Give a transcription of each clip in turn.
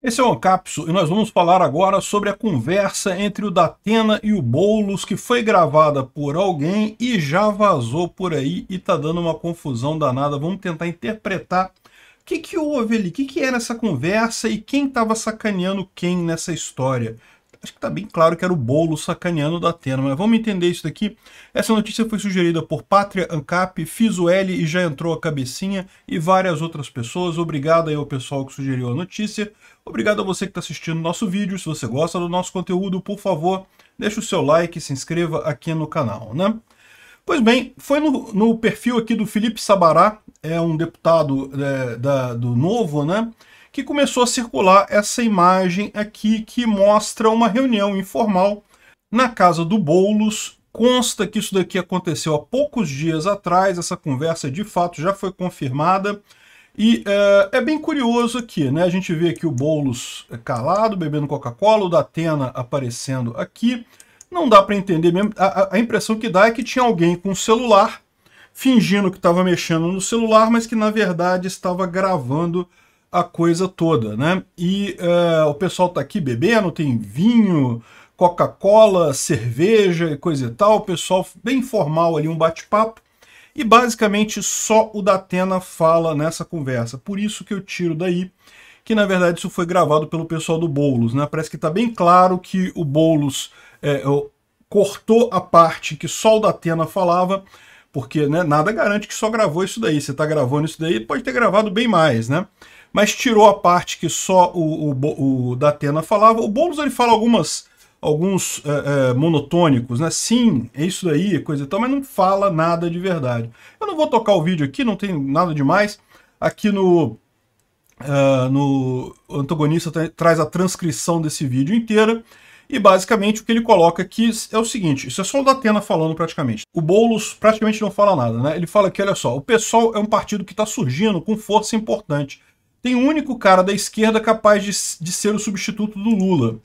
Esse é o Ancapso e nós vamos falar agora sobre a conversa entre o Datena e o Boulos que foi gravada por alguém e já vazou por aí e tá dando uma confusão danada. Vamos tentar interpretar o que, que houve ali, o que, que era essa conversa e quem estava sacaneando quem nessa história acho que está bem claro que era o bolo sacaneando o Datena, mas vamos entender isso daqui. Essa notícia foi sugerida por Pátria Ancap, Fiso L e já entrou a cabecinha e várias outras pessoas. Obrigado aí ao pessoal que sugeriu a notícia. Obrigado a você que está assistindo nosso vídeo. Se você gosta do nosso conteúdo, por favor, deixe o seu like e se inscreva aqui no canal, né? Pois bem, foi no, no perfil aqui do Felipe Sabará, é um deputado é, da, do Novo, né? Que começou a circular essa imagem aqui que mostra uma reunião informal na casa do Boulos. Consta que isso daqui aconteceu há poucos dias atrás, essa conversa de fato já foi confirmada. E é, é bem curioso aqui, né? A gente vê aqui o Boulos calado, bebendo Coca-Cola, o Datena aparecendo aqui. Não dá para entender mesmo. A, a, impressão que dá é que tinha alguém com o celular, fingindo que estava mexendo no celular, mas que na verdade estava gravando a coisa toda, né? E uh, o pessoal tá aqui bebendo, tem vinho, Coca-Cola, cerveja e coisa e tal, o pessoal bem formal ali, um bate-papo, e basicamente só o Datena fala nessa conversa. Por isso que eu tiro daí que na verdade isso foi gravado pelo pessoal do Boulos, né? Parece que está bem claro que o Boulos é, cortou a parte que só o Datena falava, porque né, nada garante que só gravou isso daí. Você está gravando isso daí, pode ter gravado bem mais, né? Mas tirou a parte que só o, o, o Datena falava. O Boulos ele fala algumas alguns é, é, monotônicos, né? Sim, é isso aí, coisa e tal, mas não fala nada de verdade. Eu não vou tocar o vídeo aqui, não tem nada demais. Aqui no, uh, no antagonista traz a transcrição desse vídeo inteira. E basicamente o que ele coloca aqui é o seguinte: isso é só o Datena falando praticamente. O Boulos praticamente não fala nada, né? Ele fala que, olha só, o PSOL é um partido que está surgindo com força importante tem um único cara da esquerda capaz de, de ser o substituto do Lula.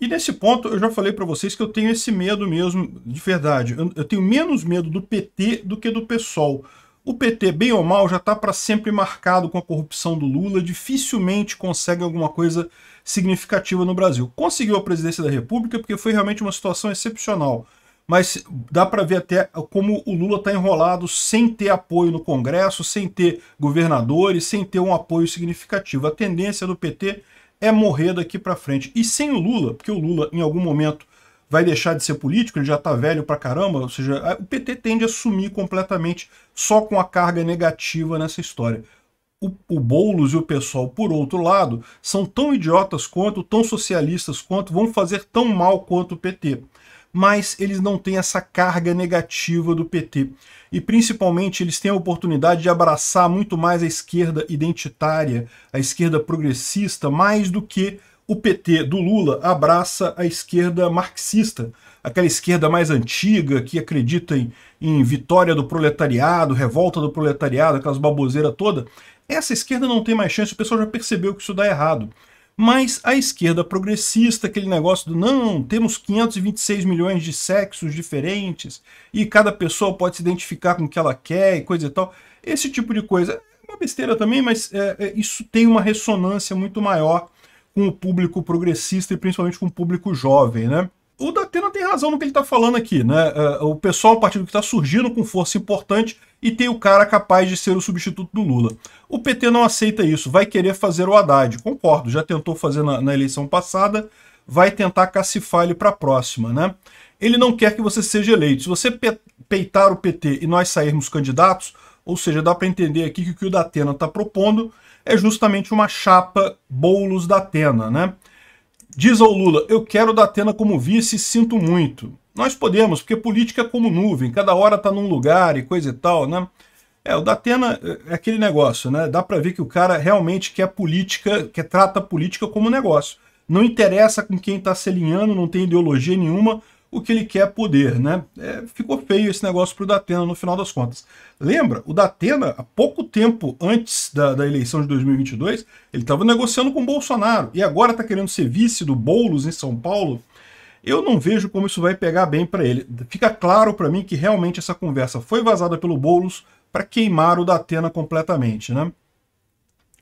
E nesse ponto eu já falei para vocês que eu tenho esse medo mesmo, de verdade. Eu, eu, tenho menos medo do PT do que do PSOL. O PT, bem ou mal, já está para sempre marcado com a corrupção do Lula, dificilmente consegue alguma coisa significativa no Brasil. Conseguiu a presidência da República porque foi realmente uma situação excepcional mas dá para ver até como o Lula está enrolado sem ter apoio no Congresso, sem ter governadores, sem ter um apoio significativo. A tendência do PT é morrer daqui para frente. E sem o Lula, porque o Lula em algum momento vai deixar de ser político, ele já está velho para caramba, ou seja, o PT tende a sumir completamente só com a carga negativa nessa história. O, o Boulos e o pessoal, por outro lado, são tão idiotas quanto, tão socialistas quanto, vão fazer tão mal quanto o PT mas eles não têm essa carga negativa do PT. E principalmente eles têm a oportunidade de abraçar muito mais a esquerda identitária, a esquerda progressista, mais do que o PT do Lula abraça a esquerda marxista, aquela esquerda mais antiga que acredita em, em vitória do proletariado, revolta do proletariado, aquelas baboseiras toda. Essa esquerda não tem mais chance, o pessoal já percebeu que isso dá errado. Mas a esquerda progressista, aquele negócio do não, temos 526 milhões de sexos diferentes e cada pessoa pode se identificar com o que ela quer e coisa e tal, esse tipo de coisa é uma besteira também, mas é, é, isso tem uma ressonância muito maior com o público progressista e principalmente com o público jovem, né? O Datena tem razão no que ele está falando aqui, né? É, o pessoal, o partido que está surgindo com força importante e tem o cara capaz de ser o substituto do Lula. O PT não aceita isso, vai querer fazer o Haddad. Concordo, já tentou fazer na, na eleição passada, vai tentar cacifar ele para a próxima, né? Ele não quer que você seja eleito. Se você pe peitar o PT e nós sairmos candidatos, ou seja, dá para entender aqui que o que o Datena está propondo é justamente uma chapa bolos da Atena, né? Diz ao Lula, eu quero Datena como vice, sinto muito. Nós podemos, porque política é como nuvem, cada hora está num lugar e coisa e tal, né? É, o Datena é aquele negócio, né? Dá para ver que o cara realmente quer política, quer trata a política como negócio. Não interessa com quem está se alinhando, não tem ideologia nenhuma, o que ele quer é poder, né? É, ficou feio esse negócio para o Datena no final das contas. Lembra, o Datena, há pouco tempo antes da, da eleição de 2022, ele estava negociando com o Bolsonaro e agora está querendo ser vice do Boulos em São Paulo. Eu não vejo como isso vai pegar bem para ele. Fica claro para mim que realmente essa conversa foi vazada pelo Boulos para queimar o Datena completamente, né?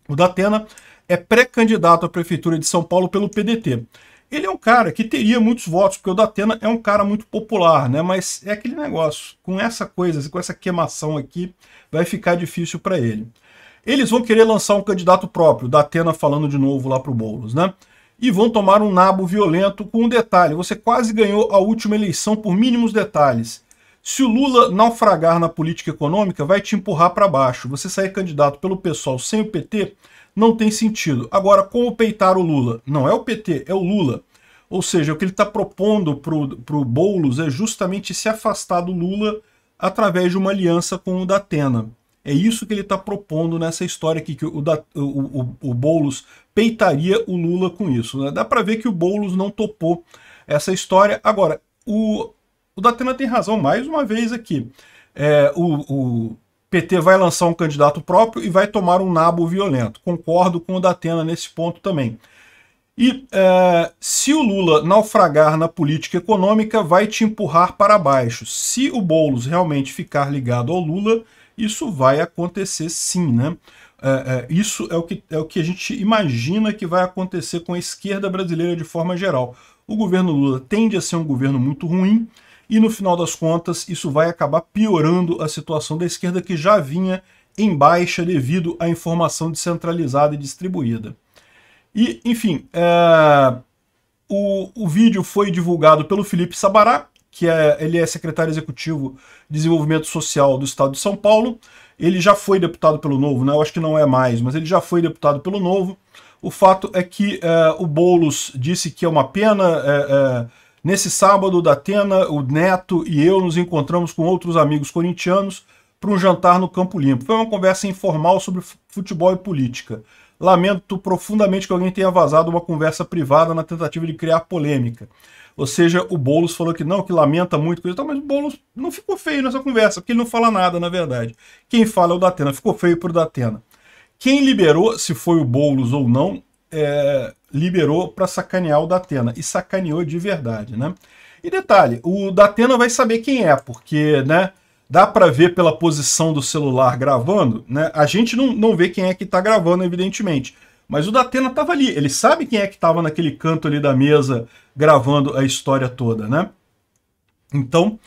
O Datena é pré-candidato à prefeitura de São Paulo pelo PDT. Ele é um cara que teria muitos votos, porque o Datena é um cara muito popular, né? Mas é aquele negócio, com essa coisa, com essa queimação aqui, vai ficar difícil para ele. Eles vão querer lançar um candidato próprio, Datena falando de novo lá pro Boulos, né? E vão tomar um nabo violento com um detalhe, você quase ganhou a última eleição por mínimos detalhes. Se o Lula naufragar na política econômica, vai te empurrar para baixo. Você sair candidato pelo pessoal sem o PT não tem sentido. Agora, como peitar o Lula? Não é o PT, é o Lula. Ou seja, o que ele está propondo para o Boulos é justamente se afastar do Lula através de uma aliança com o Datena. É isso que ele está propondo nessa história aqui, que o, da, o, o, o Boulos peitaria o Lula com isso. Né? Dá para ver que o Boulos não topou essa história. Agora, o, o Datena tem razão mais uma vez aqui. É, o, o, PT vai lançar um candidato próprio e vai tomar um nabo violento. Concordo com o Datena nesse ponto também. E é, se o Lula naufragar na política econômica, vai te empurrar para baixo. Se o Boulos realmente ficar ligado ao Lula, isso vai acontecer sim, né? É, é, isso é o, que, é o que a gente imagina que vai acontecer com a esquerda brasileira de forma geral. O governo Lula tende a ser um governo muito ruim, e no final das contas isso vai acabar piorando a situação da esquerda que já vinha em baixa devido à informação descentralizada e distribuída. E, enfim, é... o, o vídeo foi divulgado pelo Felipe Sabará, que é, ele é secretário executivo de desenvolvimento social do estado de São Paulo. Ele já foi deputado pelo Novo, né? eu acho que não é mais, mas ele já foi deputado pelo Novo. O fato é que é, o Boulos disse que é uma pena é, é Nesse sábado, o Datena, o Neto e eu nos encontramos com outros amigos corintianos para um jantar no Campo Limpo. Foi uma conversa informal sobre futebol e política. Lamento profundamente que alguém tenha vazado uma conversa privada na tentativa de criar polêmica. Ou seja, o Boulos falou que não, que lamenta muito, coisa, mas o Boulos não ficou feio nessa conversa, porque ele não fala nada, na verdade. Quem fala é o Datena, ficou feio para o Datena. Quem liberou, se foi o Boulos ou não, é, liberou para sacanear o Datena. E sacaneou de verdade, né? E detalhe, o Datena vai saber quem é, porque, né? Dá para ver pela posição do celular gravando, né? A gente não, não vê quem é que está gravando, evidentemente. Mas o Datena estava ali, ele sabe quem é que estava naquele canto ali da mesa gravando a história toda, né? Então,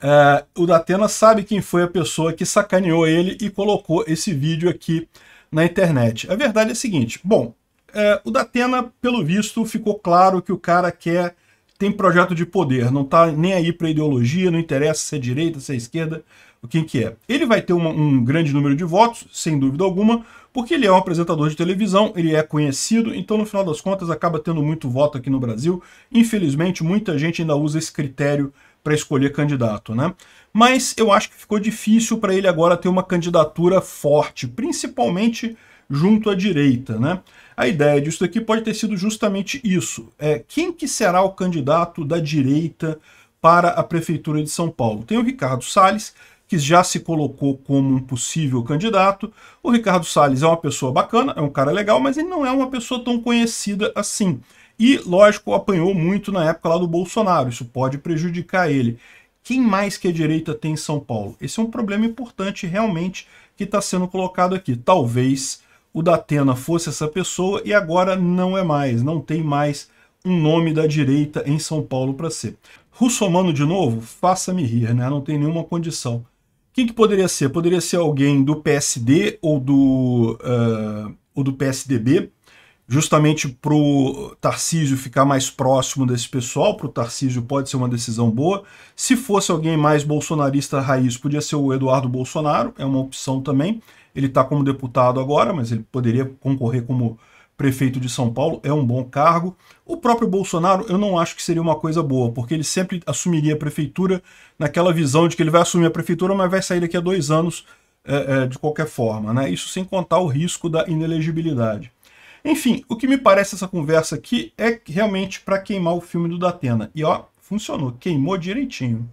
é, o Datena sabe quem foi a pessoa que sacaneou ele e colocou esse vídeo aqui na internet. A verdade é a seguinte, bom, é, o Datena, pelo visto, ficou claro que o cara quer tem projeto de poder, não tá nem aí para ideologia, não interessa se é direita, se é esquerda, o que que é. Ele vai ter uma, um grande número de votos, sem dúvida alguma, porque ele é um apresentador de televisão, ele é conhecido, então no final das contas acaba tendo muito voto aqui no Brasil. Infelizmente, muita gente ainda usa esse critério para escolher candidato, né? Mas eu acho que ficou difícil para ele agora ter uma candidatura forte, principalmente junto à direita, né? A ideia disso aqui pode ter sido justamente isso. É, quem que será o candidato da direita para a Prefeitura de São Paulo? Tem o Ricardo Salles, que já se colocou como um possível candidato. O Ricardo Salles é uma pessoa bacana, é um cara legal, mas ele não é uma pessoa tão conhecida assim. E, lógico, apanhou muito na época lá do Bolsonaro, isso pode prejudicar ele. Quem mais que a direita tem em São Paulo? Esse é um problema importante realmente que está sendo colocado aqui. Talvez o Datena fosse essa pessoa e agora não é mais, não tem mais um nome da direita em São Paulo para ser. Russomano de novo? Faça-me rir, né? Não tem nenhuma condição. Quem que poderia ser? Poderia ser alguém do PSD ou do, uh, ou do PSDB, justamente para o Tarcísio ficar mais próximo desse pessoal, para o Tarcísio pode ser uma decisão boa. Se fosse alguém mais bolsonarista raiz, podia ser o Eduardo Bolsonaro, é uma opção também. Ele está como deputado agora, mas ele poderia concorrer como prefeito de São Paulo, é um bom cargo. O próprio Bolsonaro, eu não acho que seria uma coisa boa, porque ele sempre assumiria a prefeitura naquela visão de que ele vai assumir a prefeitura, mas vai sair daqui a dois anos é, é, de qualquer forma. Né? Isso sem contar o risco da inelegibilidade. Enfim, o que me parece essa conversa aqui é realmente para queimar o filme do Datena. E ó, funcionou, queimou direitinho.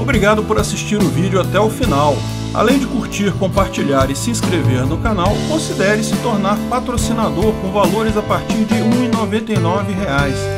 Obrigado por assistir o vídeo até o final. Além de curtir, compartilhar e se inscrever no canal, considere se tornar patrocinador com valores a partir de R$ 1,99